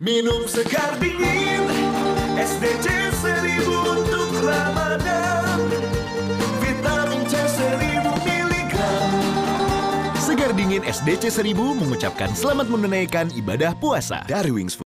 Minum segar dingin SDC seribu untuk Ramadan Vitamin C seribu miligram Segar dingin SDC seribu mengucapkan selamat menunaikan ibadah puasa dari Wings Food.